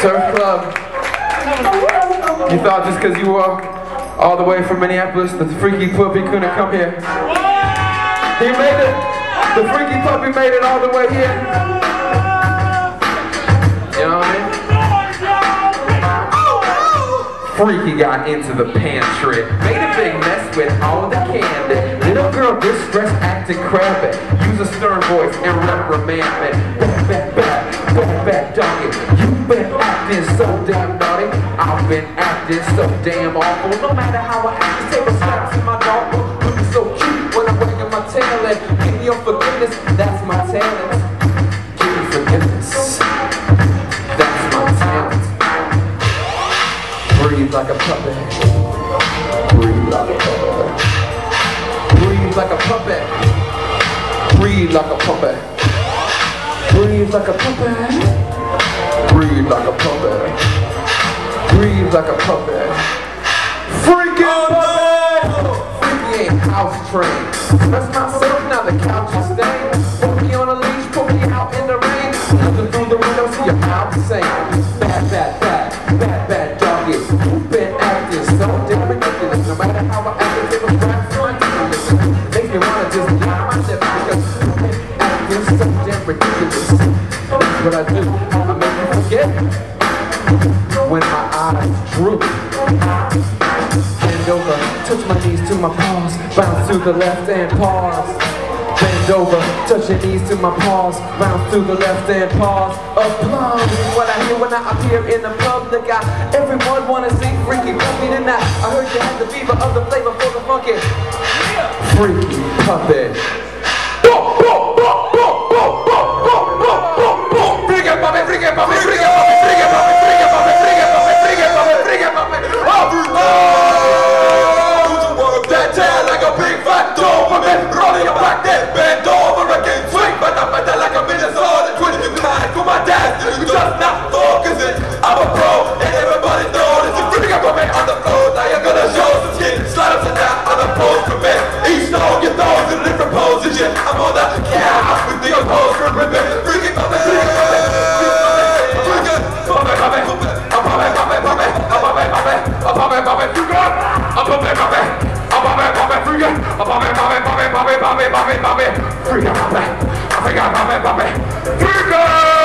Turf um, Club. You thought just because you were all the way from Minneapolis, the freaky puppy couldn't come here. He made it. The freaky puppy made it all the way here. You know what I mean? Freaky got into the pantry. Made a big mess with all the candy. Girl distressed acting crabby. Use a stern voice and reprimand me. Back, back, back, back, back, doggy. You've been acting so damn naughty. I've been acting so damn awful. No matter how I act, take a slaps in my dog. Looking so cute when I'm wagging my tail and give me your forgiveness. That's my talent. Give me forgiveness. That's my talent. Breathe like a puppet. Breathe like a puppet. Like a puppet. Breathe like a puppet. Breathe like a puppet. Breathe like a puppet. Breathe like a puppet. Freaking oh, puppet! Freaky ain't house trained. That's myself, now the couch is stained. Put me on a leash, put me out in the rain. Looking through the window, see your mouth saying, Bad, bad, bad, bad, bad doggy. You've been acting so damn ridiculous. No matter how I act, it was rap for my ridiculous. Makes me wanna just lie my lips because you've acting so damn ridiculous. What I do. I make you forget when my eyes droop. Bend over, touch my knees to my paws, bounce to the left and pause. Bend over, touch your knees to my paws, bounce to the left and pause. Applause what I hear when I appear in the public eye. Everyone wanna see freaky puppy tonight. I heard you had the fever of the flavor for the funky. Freaky puppy, Bobby, Bobby, Bobby. Freak out, Bobby. I forgot, Bobby, Bobby. Freak out!